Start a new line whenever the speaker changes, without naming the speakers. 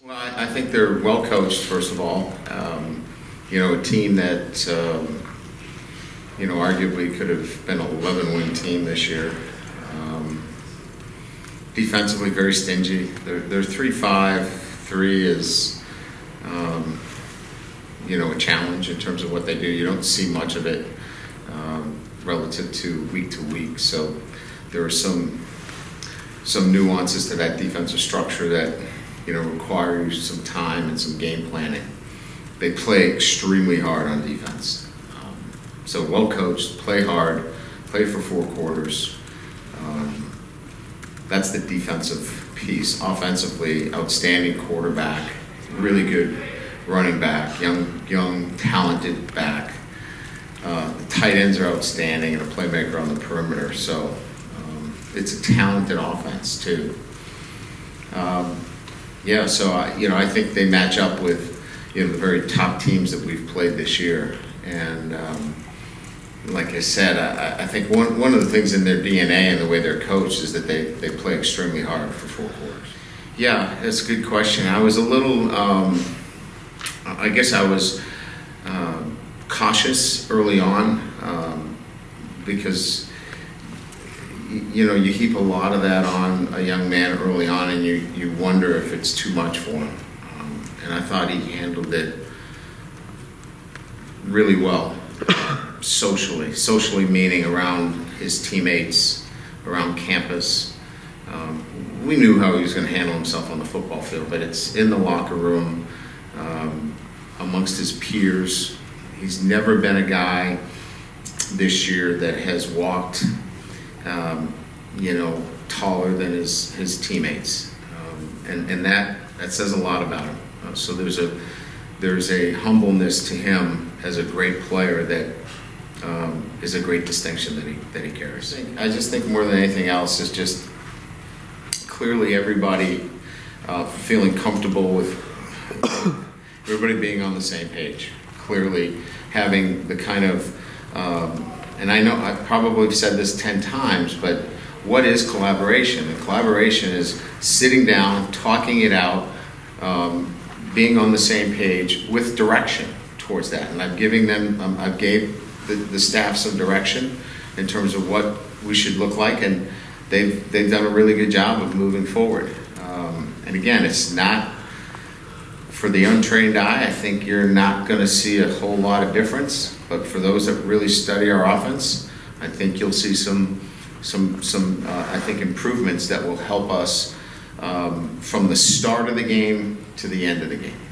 Well, I, I think they're well coached, first of all. Um, you know, a team that, um, you know, arguably could have been an 11 win team this year. Um, defensively, very stingy. They're, they're 3 5. 3 is, um, you know, a challenge in terms of what they do. You don't see much of it um, relative to week to week. So there are some some nuances to that defensive structure that you know require some time and some game planning. They play extremely hard on defense. Um, so well coached, play hard, play for four quarters. Um, that's the defensive piece. Offensively, outstanding quarterback, really good running back, young, young, talented back. Uh, the tight ends are outstanding and a playmaker on the perimeter. So um, it's a talented offense too. Um, yeah, so I, you know I think they match up with you know the very top teams that we've played this year, and um, like I said, I, I, think one one of the things in their DNA and the way they're coached is that they they play extremely hard for four quarters. Yeah, that's a good question. I was a little, um, I guess I was um, cautious early on um, because you know you heap a lot of that on a young man early on, and you you wonder if it's too much for him. Um, and I thought he handled it really well, socially. Socially meaning around his teammates, around campus. Um, we knew how he was going to handle himself on the football field, but it's in the locker room, um, amongst his peers. He's never been a guy this year that has walked um, you know, taller than his, his teammates. Um, and, and that, that says a lot about him. Uh, so there's a, there's a humbleness to him as a great player that um, is a great distinction that he, that he carries. I just think more than anything else is just clearly everybody uh, feeling comfortable with everybody being on the same page. Clearly having the kind of um, and I know I've probably said this 10 times, but what is collaboration? And collaboration is sitting down, talking it out, um, being on the same page with direction towards that. And I'm giving them, um, I've gave the, the staff some direction in terms of what we should look like, and they've, they've done a really good job of moving forward. Um, and again, it's not for the untrained eye, I think you're not going to see a whole lot of difference. But for those that really study our offense, I think you'll see some, some, some uh, I think improvements that will help us um, from the start of the game to the end of the game.